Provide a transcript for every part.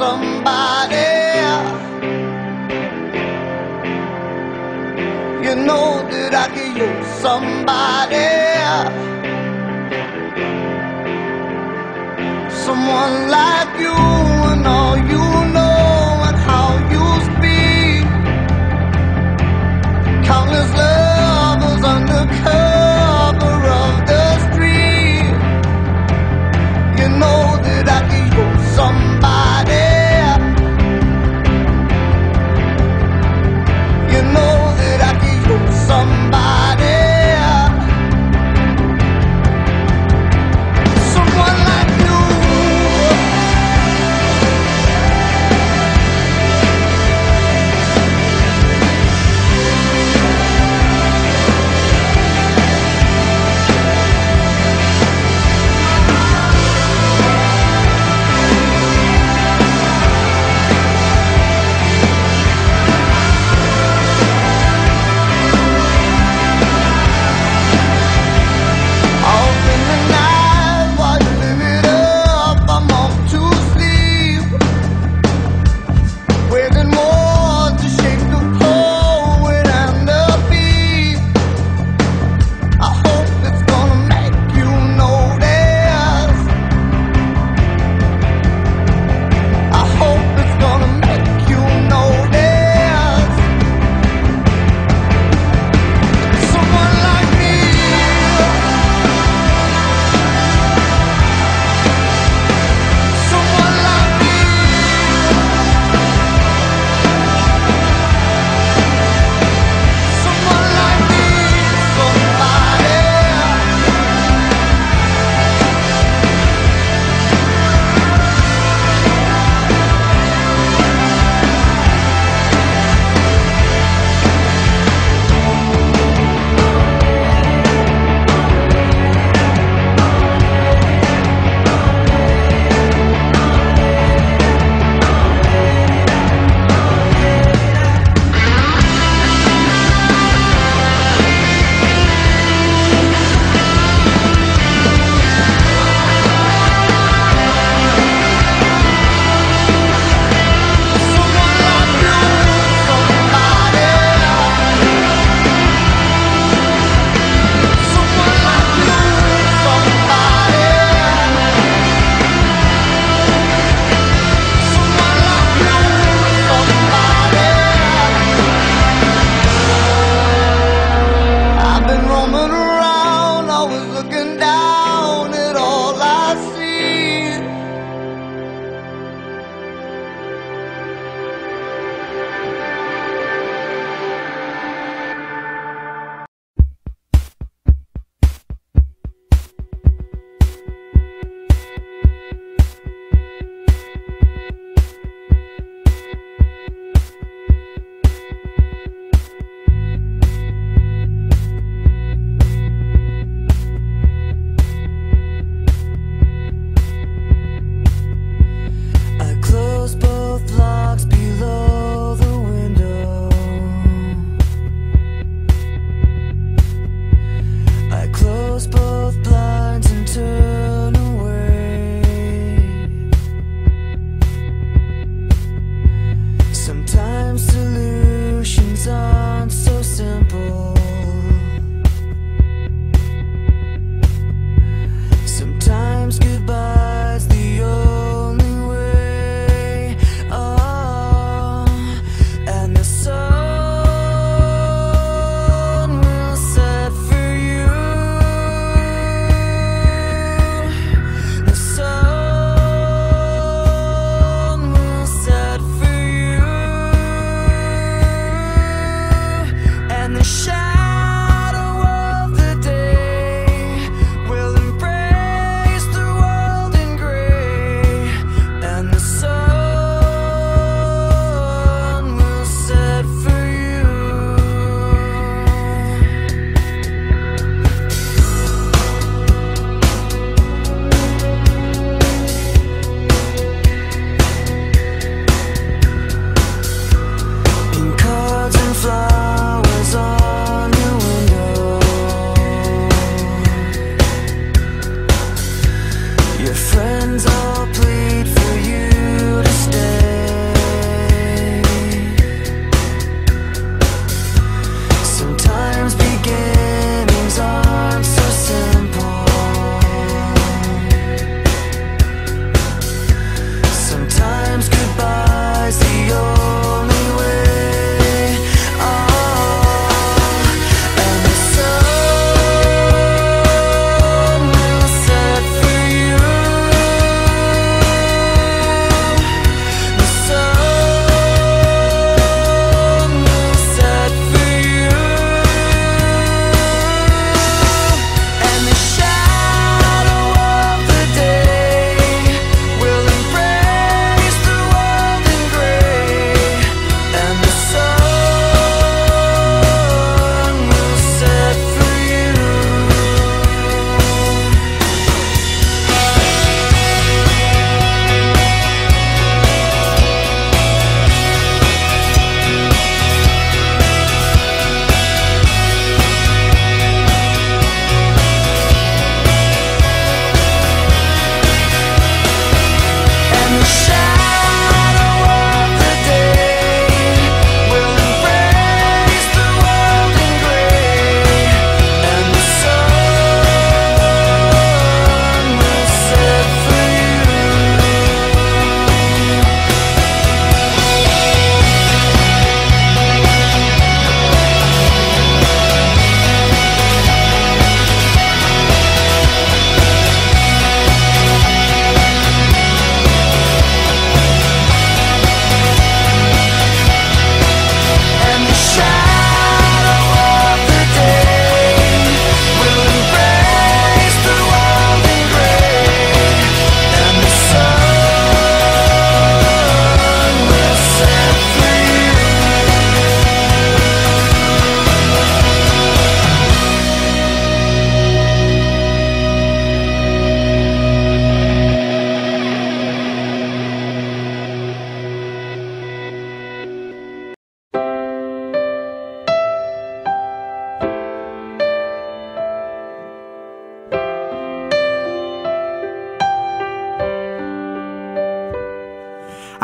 somebody. You know that I could use somebody. Someone like you.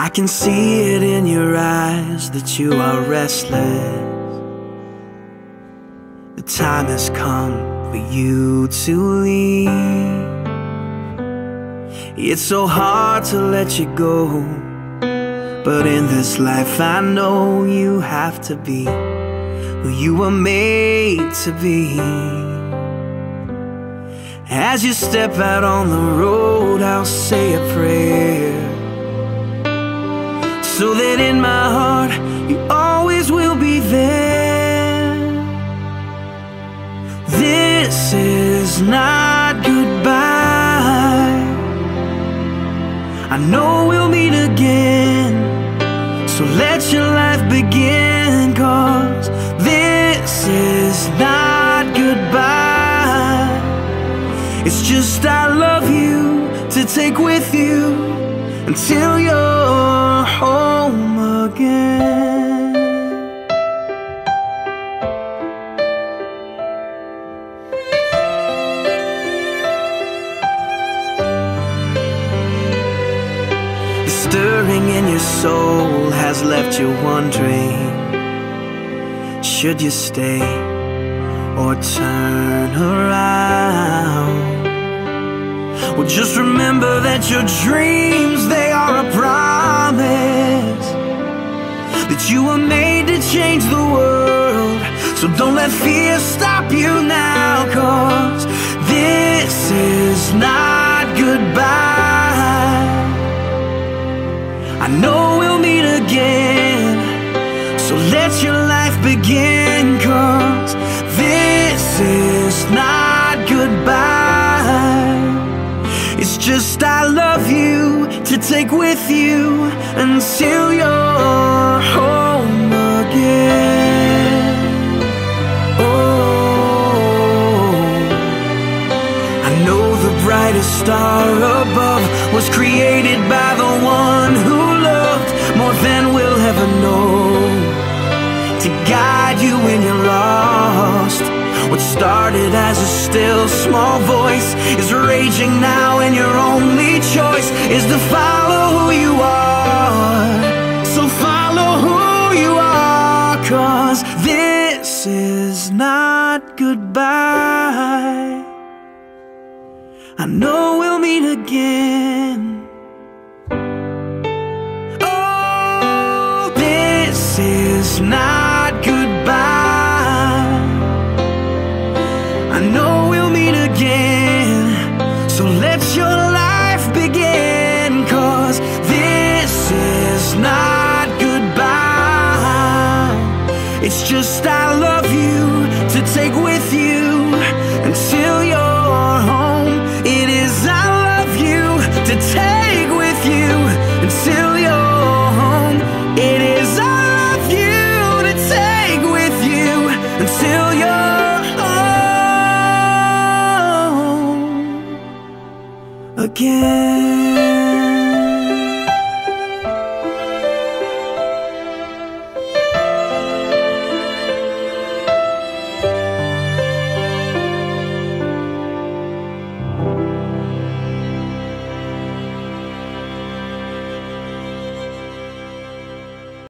I can see it in your eyes that you are restless. The time has come for you to leave. It's so hard to let you go. But in this life, I know you have to be who you were made to be. As you step out on the road, I'll say a prayer so that in my heart you always will be there. This is not goodbye. I know we'll meet again. So let your life begin, cause this is not goodbye. It's just I love you to take with you until you're home again. The stirring in your soul has left you wondering Should you stay or turn around? Well, just remember that your dreams, they are a promise That you were made to change the world. So don't let fear stop you now Cause this is not goodbye. I know we'll meet again So let your life begin Cause this is not goodbye. It's just I love you to take with you Until you're home again. Oh I know the brightest star above was created by as a still small voice is raging now, and your only choice is to follow who you are. So follow who you are, cause this is not goodbye. I know we'll meet again. Oh, this is not It's just I love you to take with you until you're home. It is I love you to take with you until you're home. It is I love you to take with you until you're home again.